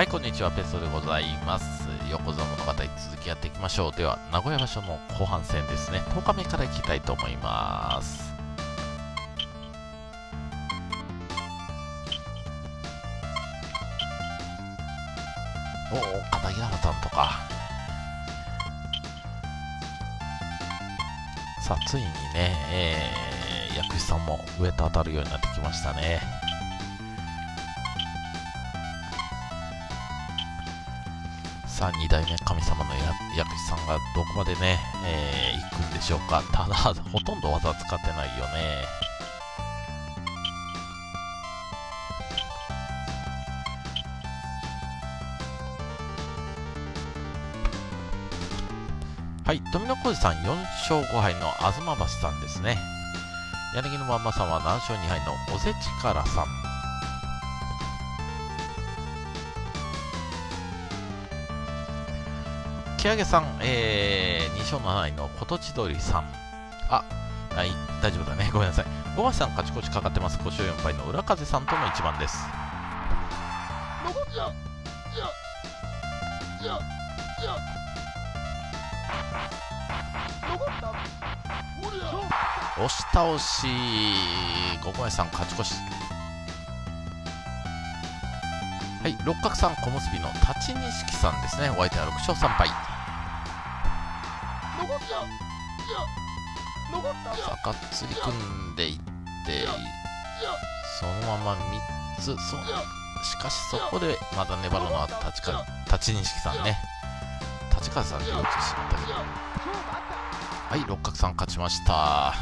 はい、こんにちは、ペストでございます。横綱物語続きやっていきましょう。では、名古屋場所の後半戦ですね、10日目からいきたいと思います。おお、片木原さんとか。さあ、ついにね、えー、薬師さんも上と当たるようになってきましたね。さあ、2代目神様のや薬師さんがどこまでね、えー、行くんでしょうか。ただ、ほとんど技使ってないよね。はい、富野浩二さん4勝5敗の東橋さんですね。柳のまんまさんは7勝2敗のおせちからさん。木上げさん、えー、2勝7敗の琴千鳥さん。あ、はい、大丈夫だね。ごめんなさい。5番さん勝ち越しかかってます。5勝4敗の浦風さんとの一番です。押し倒し、5番さん勝ち越し。はい、六角さん小結びの立ち錦さんですね。お相手は6勝3敗。さあ、がっつり組んでいって、そのまま3つ、そしかしそこでまだ粘るのは立川立ち錦さんね。立川さんで落ちしまったけど。はい、六角さん勝ちました。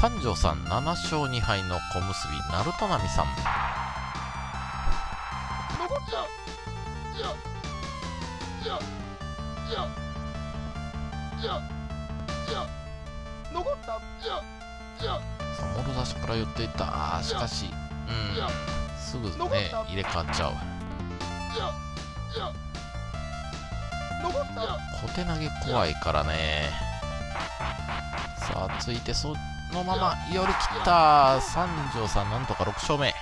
三条さん7勝2敗の小結び、鳴門波さん。さあ、もろ差しから寄っていった。あーしかし、うん、すぐね、入れ替わっちゃう。小手投げ怖いからね。さあ、ついてそのまま寄り切った。三条さん、なんとか6勝目。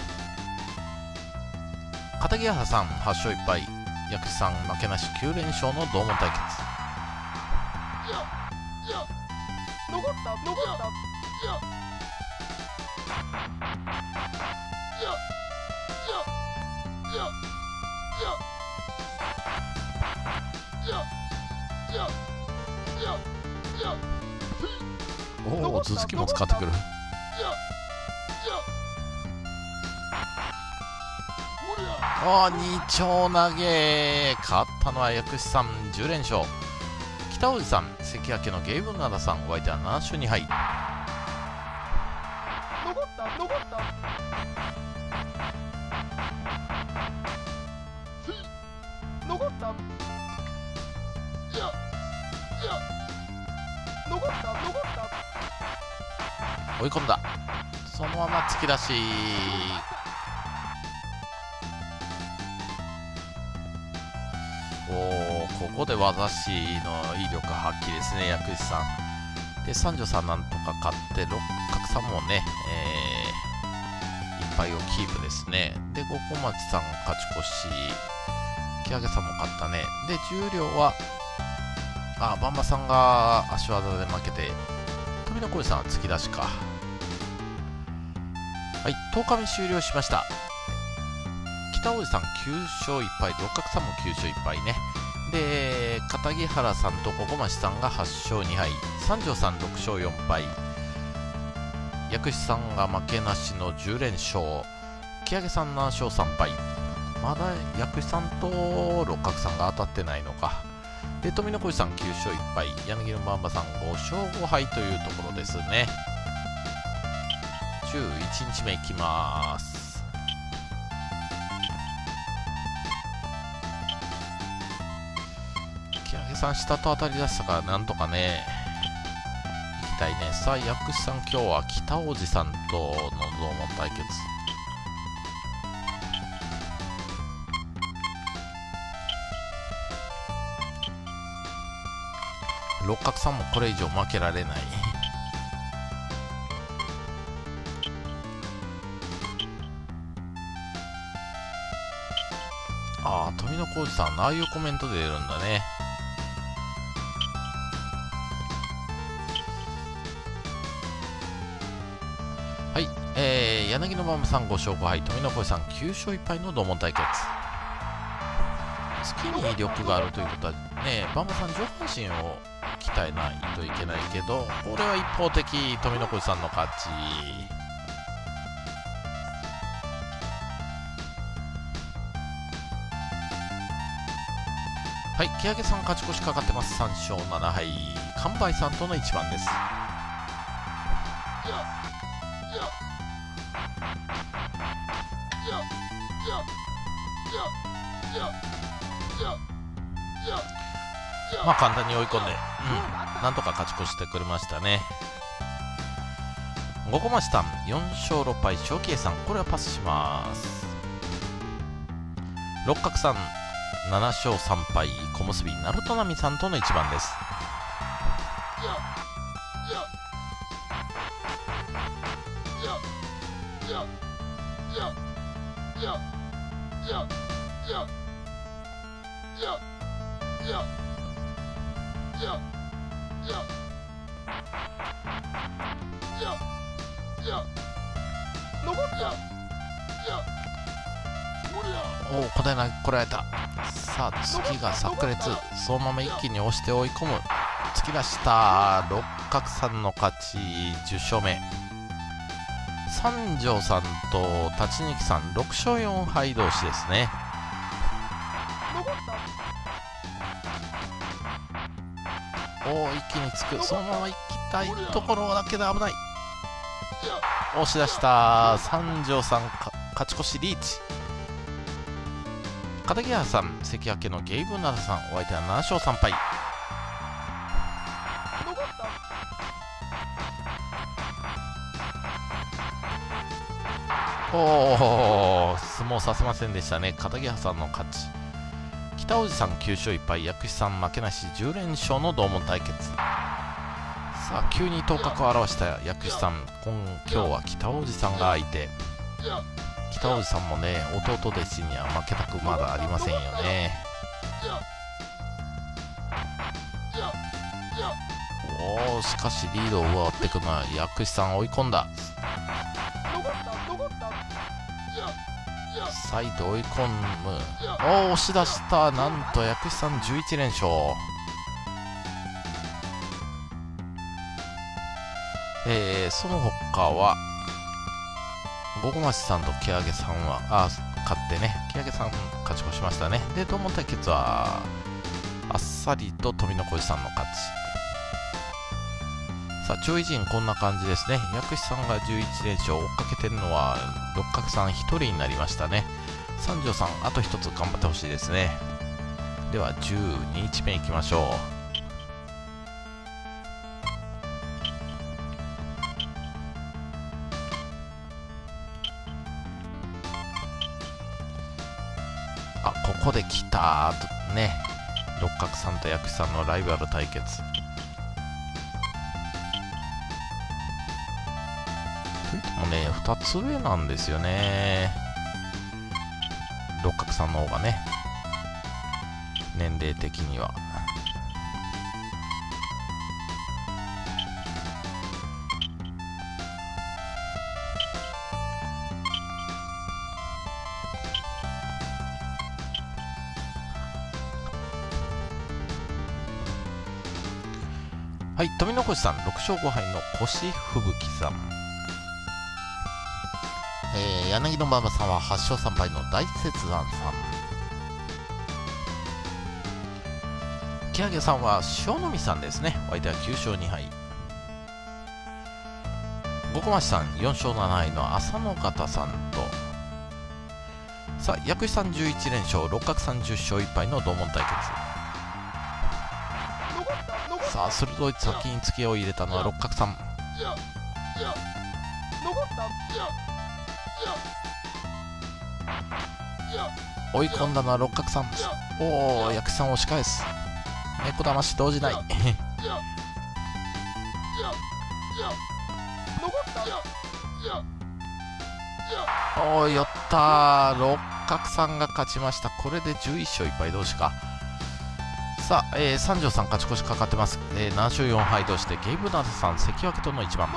片木原さん、8勝1敗。薬師さん、負けなし9連勝の同門対決。おお、続きも使ってくる。ああ、二丁投げ。勝った。のは薬師さん、10連勝。北尾子さん関脇のゲームンナダさんお相手は7勝2敗残った。残った。残った。いやいや残った。残った。追い込んだそのまま突き出しここで技師の威力発揮ですね、薬師さん。で、三条さんなんとか勝って、六角さんもね、えー、いっぱいをキープですね。で、五小町さん勝ち越し、木上さんも勝ったね。で、重量は、あ、バンバさんが足技で負けて、富野浩二さんは突き出しか。はい、10日目終了しました。北大路さん9勝1敗、六角さんも9勝1敗ね。で、片木原さんと小小町さんが8勝2敗、三条さん6勝4敗、薬師さんが負けなしの10連勝、木上さん7勝3敗、まだ薬師さんと六角さんが当たってないのか。で、富野浩二さん9勝1敗、柳のまんまさん5勝5敗というところですね。11日目いきます。さん下と当たり出したからなんとかね、行きたいね。さあ、薬師さん今日は北大路さんとの同門対決。六角さんもこれ以上負けられない。ああ富野浩二さんああいうコメントで出るんだね柳のママさん5勝5敗富野浩二さん9勝1敗の同門対決。月に威力があるということはねバンバさん上半身を鍛えないといけないけどこれは一方的富野浩二さんの勝ち。はい木上さん勝ち越しかかってます。3勝7敗。完売さんとの一番です。まあ簡単に追い込んで、うん、なんとか勝ち越してくれましたね。五コマシさん、4勝6敗、正気さん、これはパスします。六角さん、7勝3敗、小結、鳴門波さんとの一番です。さあ、月が炸裂。そのまま一気に押して追い込む。突き出した。六角さんの勝ち、10勝目。三条さんと立ちにきさん、6勝4敗同士ですね。おお、一気につく。そのまま行きたいところだけで危ない。押し出した。三条さん、勝ち越しリーチ。片木原さん、関明のゲイブナダさん、お相手は7勝3敗。おお、相撲させませんでしたね。片木原さんの勝ち。北大路さん9勝1敗、薬師さん負けなし10連勝の同門対決。さあ、急に頭角を現した薬師さん、今今日は北大路さんが相手。北大路さんもね弟弟子には負けたくまだありませんよね。おおしかしリードを奪ってくのは薬師さん追い込んだ。再度追い込む。おお押し出した。なんと薬師さん11連勝。えー、その他は五小町さんと木上さんは、あ、勝ってね、木上さん勝ち越しましたね。で、同門対決は、あっさりと富野浩二さんの勝ち。さあ、上位陣こんな感じですね。薬師さんが11連勝、追っかけてるのは、六角さん1人になりましたね。三条さん、あと1つ頑張ってほしいですね。では、12日目いきましょう。こで来たとね六角さんと薬師さんのライバル対決。といってもね2つ上なんですよね。六角さんの方がね年齢的には。はい、富残さん、6勝5敗の腰吹雪さん。えー、柳の馬場さんは8勝3敗の大雪山さん。木上さんは塩野美さんですね。お相手は9勝2敗。五小町さん、4勝7敗の浅野方さんと、さあ、薬師さん11連勝、六角さん10勝1敗の同門対決。さあ鋭い先に突きを入れたのは六角さん。追い込んだのは六角さん。おお薬師さん押し返す。猫だまし動じない。おお寄った。六角さんが勝ちました。これで11勝1敗。同士かさあ、えー、三条さん勝ち越しかかってます、えー、7勝4敗同士でゲイブナダさん関脇との一番。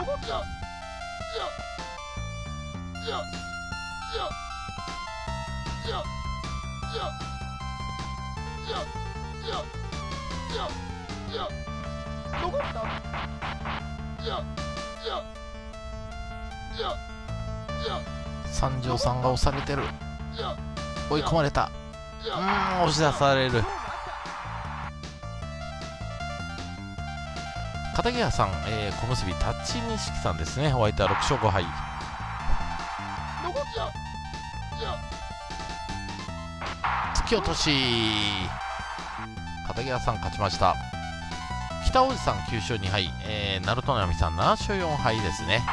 三条さんが押されてる。追い込まれた。うん押し出される。片桐さん、えー、小結立ち錦さんですね。お相手は6勝5敗突き落とし片桐さん勝ちました。北大路さん9勝2敗、えー、鳴門波さん7勝4敗ですね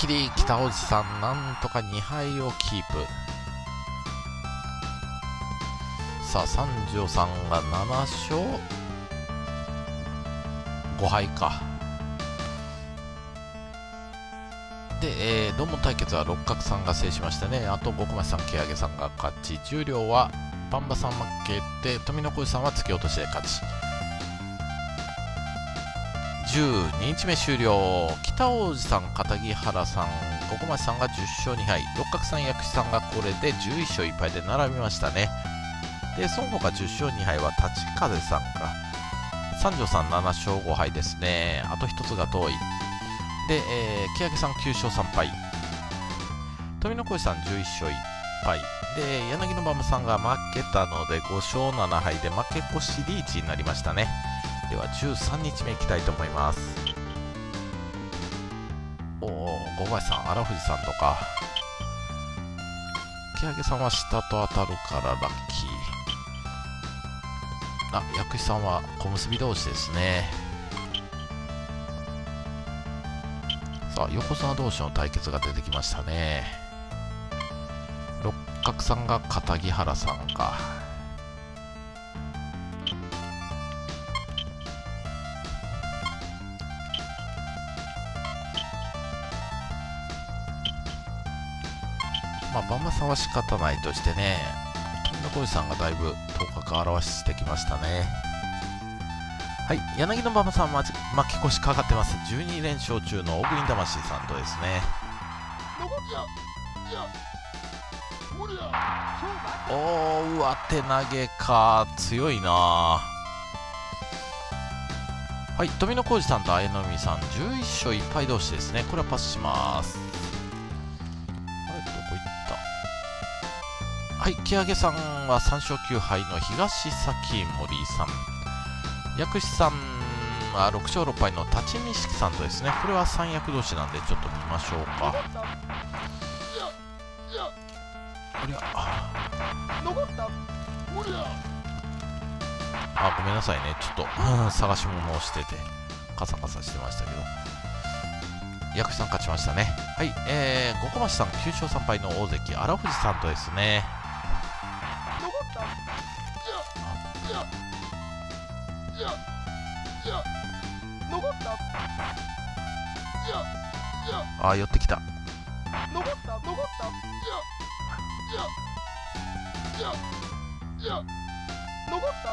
寄り北大路さんなんとか2敗をキープ。さあ三条さんが7勝。5敗か。で、えー、ドンモ対決は六角さんが制しましたね。あと五小町さん毛上さんが勝ち。重量はバンバさん負けて富野浩さんは突き落としで勝ち。12日目終了。北大路さん片木原さん五小町さんが10勝2敗。六角さん薬師さんがこれで11勝1敗で並びましたね。でその他10勝2敗は立風さんか。三条さん7勝5敗ですね。あと1つが遠い。で、えー、欅さん9勝3敗。富野浩さん11勝1敗。で柳の馬場さんが負けたので5勝7敗で負け越しリーチになりましたね。では13日目いきたいと思います。おお五林さん荒藤さんとか。欅さんは下と当たるからラッキー。あ薬師さんは小結同士ですね。さあ横綱同士の対決が出てきましたね。六角さんが片木原さんか。まあ、バンマさんは仕方ないとしてね、金の小路さんがだいぶ頭角を現してきましたね。はい、柳の馬場さん巻き越しかかってます。12連勝中のオグリン魂さんとですね。おー、上手投げか。強いなはい、富野浩二さんと綾波さん、11勝1敗同士ですね。これはパスします。い、木上さんは3勝9敗の東崎森さん。薬師さんは6勝6敗の立ち錦さんとですね、これは三役同士なんでちょっと見ましょうか。こりゃ。あ、ごめんなさいね。ちょっと 探し物をしてて、カサカサしてましたけど。薬師さん勝ちましたね。はい、えー、五小町さん9勝3敗の大関荒藤さんとですね、ああ寄ってきた。残った残った残った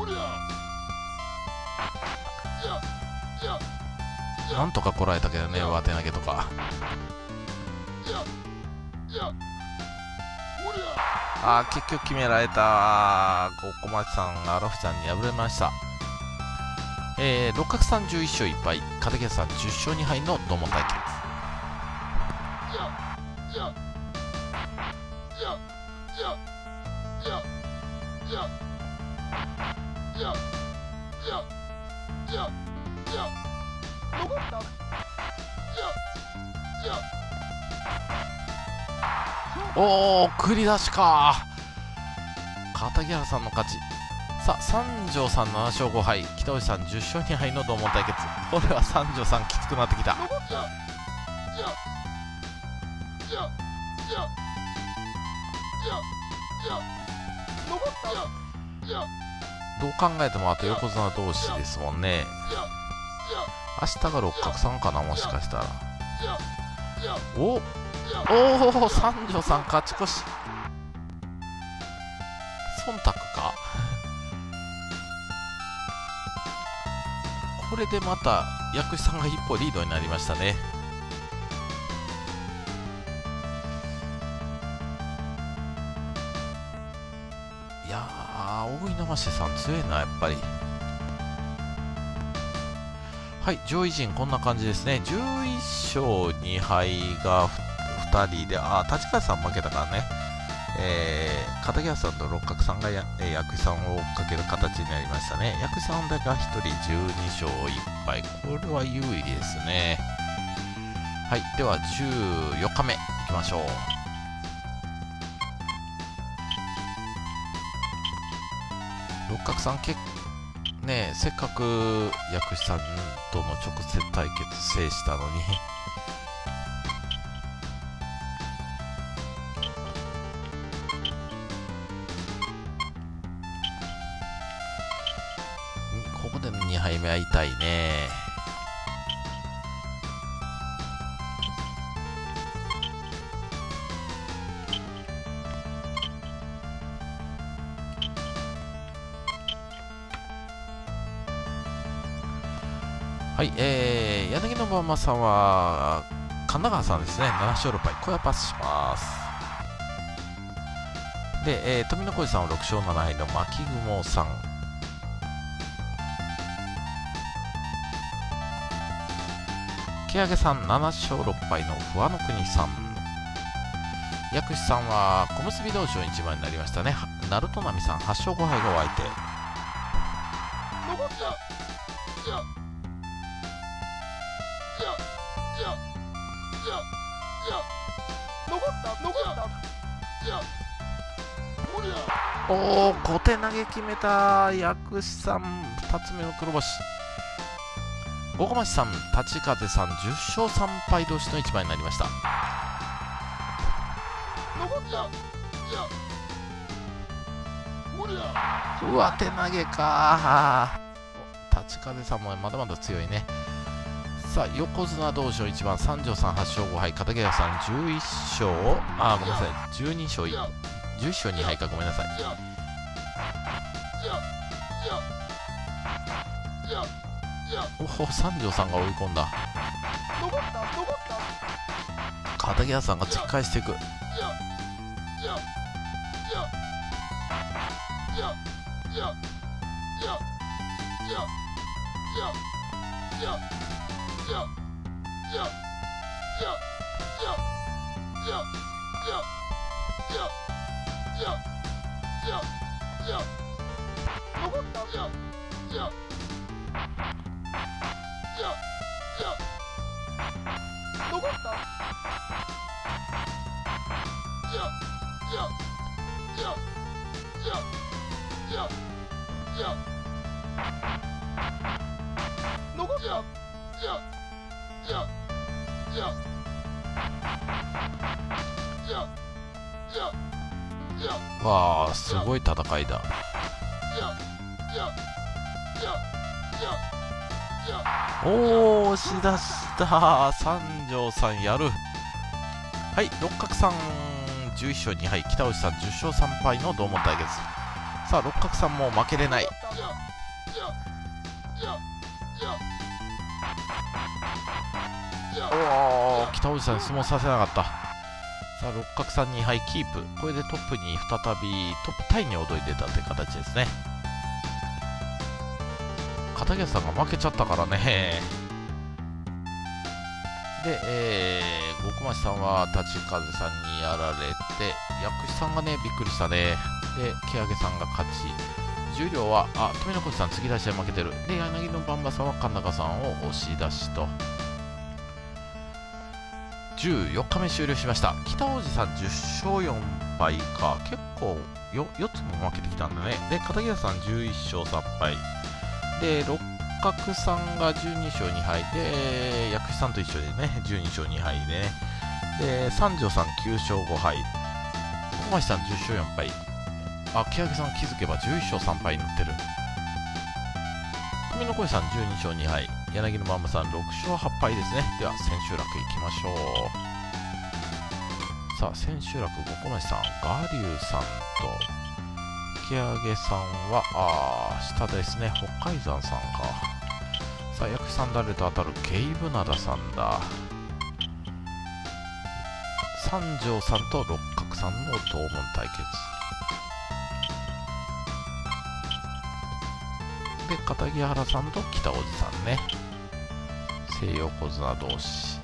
おりゃなんとかこらえたけどね上手投げとか。あー結局決められた。小町さんアラフちゃんに敗れましたえー、六角さん11勝1敗片桐さん10勝2敗の同門対決おお繰り出しか片桐原さんの勝ちさあ三条さん7勝5敗北内さん10勝2敗の同門対決。これは三条さんきつくなってきた。どう考えてもあと横綱同士ですもんね。明日が六角さんかなもしかしたら。おおお三条さん勝ち越し。忖度。これでまた薬師さんが一歩リードになりましたね。いやー大井生さん強いなやっぱり。はい上位陣こんな感じですね。11勝2敗が2人でああ立川さん負けたからね。えー、片桐さんと六角さんがや、えー、薬師さんを追っかける形になりましたね。薬師さんだけが1人12勝1敗。これは有利ですね。はい。では、14日目いきましょう。六角さん、けねせっかく薬師さんとの直接対決制したのに目会いたいね。はい、えー、柳のママさんは神奈川さんですね。7勝6敗小屋パスします。で、えー、富野浩二さんは6勝7敗の牧雲さん。き上げさん7勝6敗の不破の国さん。薬師さんは小結同士の一番になりましたね。鳴門波さん8勝5敗がお相手。おお小手投げ決めた薬師さん2つ目の黒星。五小町さん、立風さん、10勝3敗同士の一番になりました。上手投げか。立風さんもまだまだ強いね。さあ横綱道場1番三条さん8勝5敗片桐さん11勝。あごめんなさい。12勝11勝2敗か。ごめんなさい。おお三条さんが追い込んだ。片桐さんが突き返していくわあすごい戦いだ。おお押し出した。三条さんやる。はい六角さん。11勝2敗北内さん10勝3敗の同門対決。さあ六角さんも負けれない。おお北内さん相撲させなかった。さあ六角さん2敗キープ。これでトップに再びトップタイに躍り出たという形ですね。片桐さんが負けちゃったからね。で、えー、五小町さんは立ち風さんにやられて薬師さんがねびっくりしたね。で毛上さんが勝ち。重量はあ富永さん次出しで負けてる。で柳のバンバさんは神中さんを押し出しと。14日目終了しました。北大路さん10勝4敗か。結構 4, 4つも負けてきたんだね。で片桐さん11勝3敗。で角さんが12勝2敗で薬師さんと一緒でね12勝2敗で、ね、で三条さん9勝5敗。小橋さん10勝4敗。あ木上さん気づけば11勝3敗になってる。組の声さん12勝2敗。柳のまんまさん6勝8敗ですね。では千秋楽いきましょう。さあ千秋楽五小橋さんガリュウさんと。木上げさんはあ下ですね。北海山さんか。さあ薬師さん誰と当たるケイブナダさんだ。三条さんと六角さんの同門対決。で片木原さんと北おじさんね。西洋小綱同士。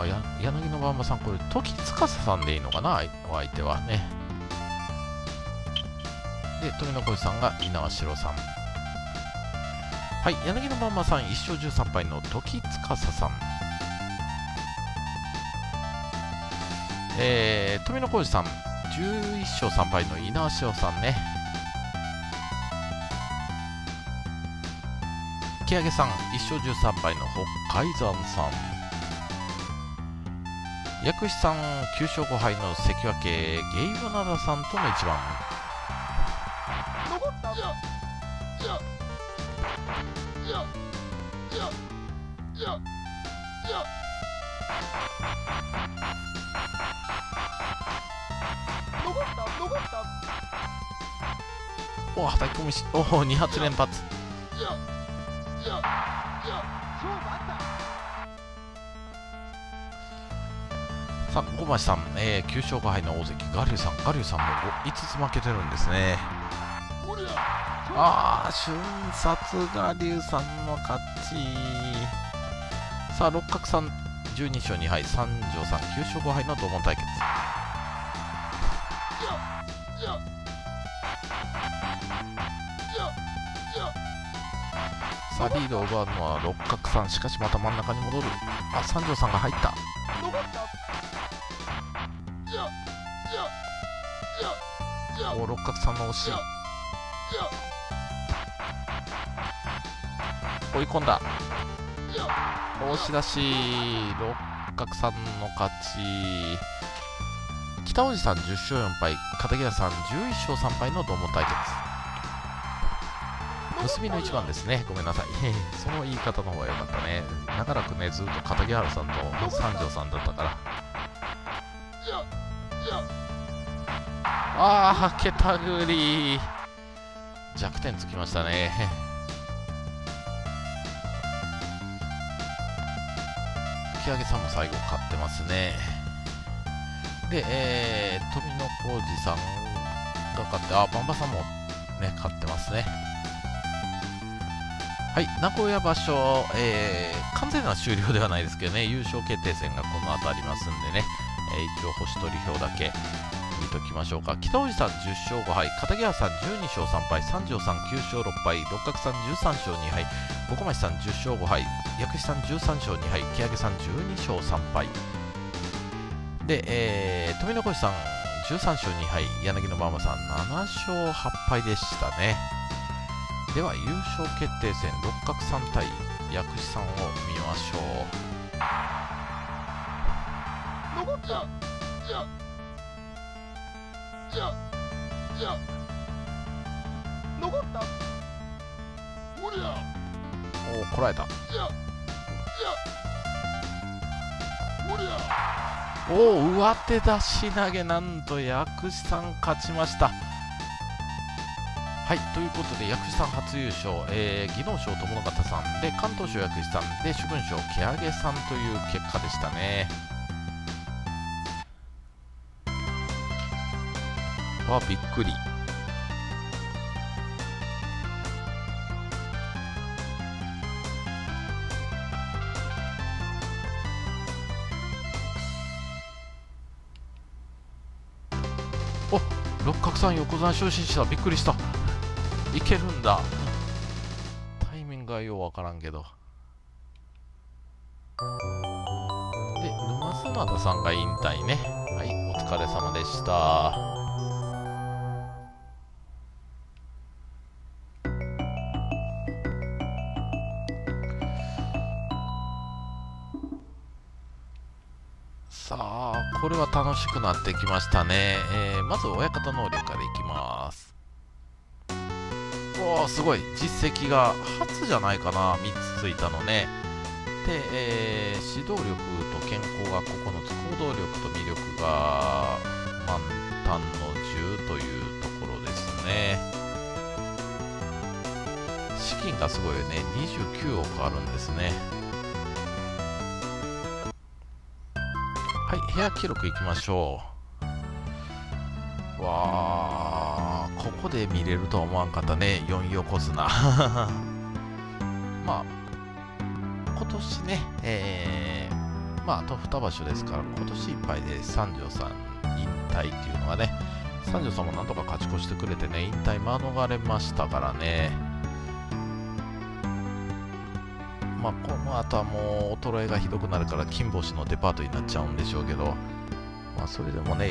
あや柳のばんまさんこれ時司さんでいいのかな？お相手はね。で富野浩さんが稲葉城さん。はい柳のばんまさん1勝13敗の時司さん。えー、富野浩さん11勝3敗の稲葉城さんね。木上さん1勝13敗の北海山さん。薬師さん9勝5敗の関脇ゲイブナダさんとの一番。おはたき込みしおお2発連発。さあ小橋さん、えー、9勝5敗の大関ガリュウさんガリュウさんも5つ負けてるんですね。ああ瞬殺ガリュウさんの勝ち。さあ六角さん12勝2敗。三条さん9勝5敗の同門対決。さあリードを奪うのは六角さん。しかしまた真ん中に戻る。あ三条さんが入った。お六角さんの惜し。い追い込んだ。押し出し六角さんの勝ち。北おじさん10勝4敗片桐さん11勝3敗の同門対決。結びの一番ですね。ごめんなさい。その言い方の方が良かったね。長らくねずっと片桐原さんと三条さんだったからああ桁繰り弱点つきましたね。木上さんも最後勝ってますね。で、えー、富野浩二さんが勝ってあバンバさんもね勝ってますね。はい、名古屋場所、えー、完全な終了ではないですけどね、優勝決定戦がこの後ありますんでね、えー、一応星取り表だけときましょうか。北大路さん10勝5敗、片木さん12勝3敗、三条さん9勝6敗、六角さん13勝2敗、五小町さん10勝5敗、薬師さん13勝2敗、木上さん12勝3敗。で、えー、富野越さん13勝2敗、柳のママさん7勝8敗でしたね。では優勝決定戦六角さん対薬師さんを見ましょう残った残った。おおこらえた。おお上手出し投げなんと薬師さん勝ちました。はい、ということで、薬師さん初優勝、えー、技能賞友の方さんで、関東賞薬師さんで、主文賞毛上さんという結果でした。ね。わ、びっくり。お六角さん横綱昇進した。びっくりした。いけるんだ。タイミングがようわからんけど。で沼砂田さんが引退ね。はいお疲れ様でした。これは楽しくなってきましたね、えー、まず親方能力からいきます。おおすごい。実績が初じゃないかな。3つついたのね。で、えー、指導力と健康が9つ行動力と魅力が満タンの10というところですね。資金がすごいよね。29億あるんですね。はい部屋記録いきましょう。わーここで見れるとは思わんかったね。4横綱まあ今年ねえー、まああと2場所ですから今年いっぱいで三条さん引退っていうのがね三条さんもなんとか勝ち越してくれてね引退免れましたからね。まあ、この後はもう衰えがひどくなるから金星のデパートになっちゃうんでしょうけど、まあ、それでもね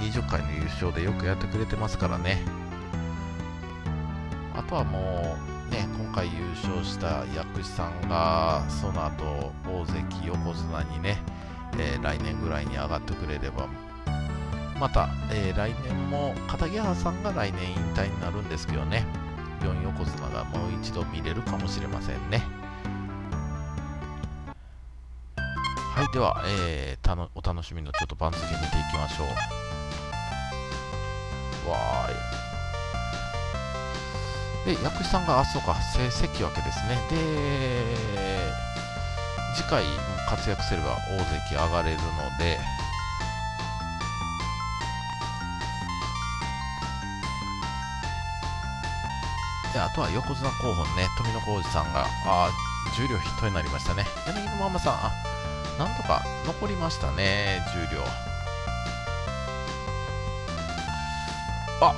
20回の優勝でよくやってくれてますからねあとはもうね今回優勝した薬師さんがその後大関横綱にね、えー、来年ぐらいに上がってくれればまた、えー、来年も片木原さんが来年引退になるんですけどね4横綱がもう一度見れるかもしれませんね。い、では、えー、たのお楽しみのちょっと番付見ていきましょう。わーい。で、薬師さんが、あ、そうか、成績分けですね。で、次回活躍すれば大関上がれるので、であとは横綱候補ね、富野浩二さんが、あ、重量ヒットになりましたね。柳のママさん、あ、なんとか残りましたね、重量。あ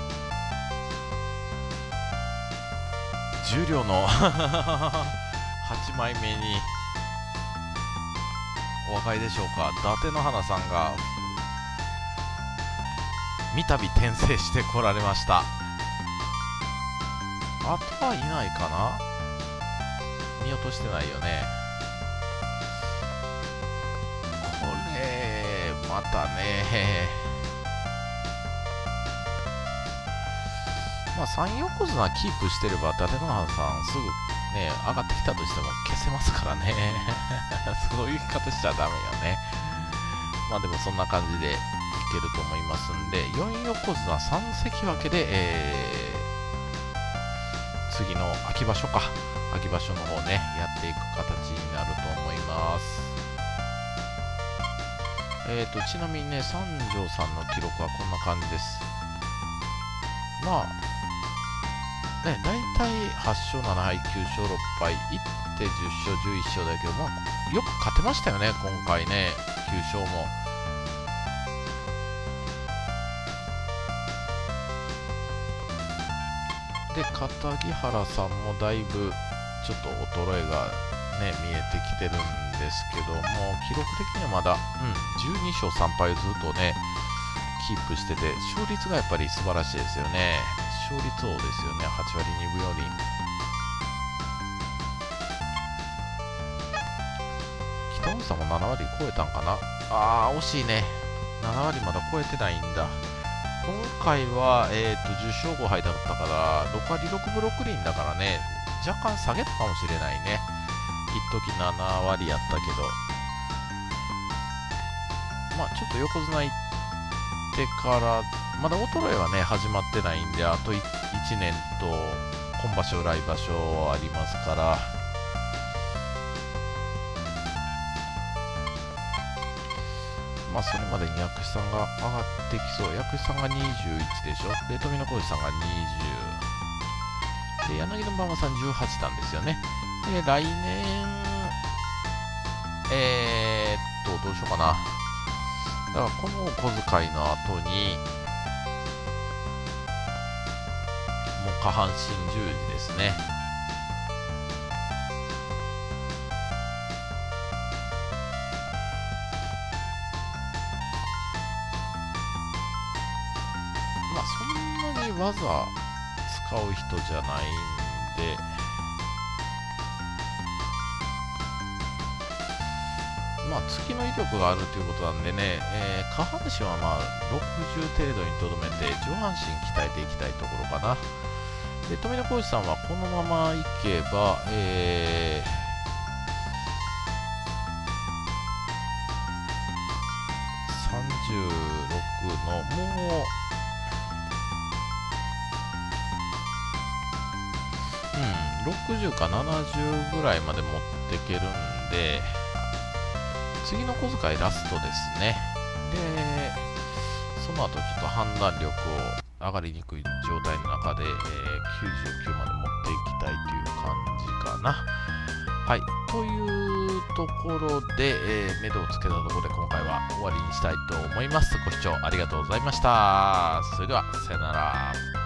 重量の 8枚目に。お分かりでしょうか？伊達の花さんが。三度転生してこられました。あとはいないかな？見落としてないよね。またね。まあ3横綱キープしてれば伊達の原さんすぐね上がってきたとしても消せますからね。そういう言い方しちゃダメよね。まあでもそんな感じでいけると思いますんで4横綱3関脇で、えー、次の秋場所か。秋場所の方ねやっていく形になると思いますえーと、ちなみにね、三条さんの記録はこんな感じです。まあ、ね、大体8勝7敗、9勝6敗、1手10勝、11勝だけど、まあ、よく勝てましたよね、今回ね、9勝も。で、片木原さんもだいぶちょっと衰えがね、見えてきてるんでですけども、記録的にはまだ、うん、12勝3敗をずっとね、キープしてて、勝率がやっぱり素晴らしいですよね。勝率王ですよね、8割2分4厘。北尾さんも7割超えたんかな？あー、惜しいね。7割まだ超えてないんだ。今回は、えーと、10勝5敗だったから、6割6分6厘だからね、若干下げたかもしれないね。一時7割やったけど、まあちょっと横綱行ってから、まだ衰えはね、始まってないんで、あと 1, 年と、今場所、来場所ありますから、まあそれまでに薬師さんが上がってきそう。薬師さんが21でしょ？で、富野浩二さんが20。で、柳の馬場さん18なんですよね。で、来年、えー、っと、どうしようかな。だから、このお小遣いの後に、もう下半身十字ですね。まあ、そんなに技使う人じゃないんでまあ、月の威力があるということなんでね、えー、下半身はまあ60程度にとどめて、上半身鍛えていきたいところかな。で、富野浩二さんはこのままいけば、えー、36のもううん60か70ぐらいまで持っていけるんで次の小遣いラストですね。でその後ちょっと判断力を上がりにくい状態の中で、えー、99まで持っていきたいという感じかな。はい。というところで、えー、目処をつけたところで今回は終わりにしたいと思います。ご視聴ありがとうございました。それではさよなら。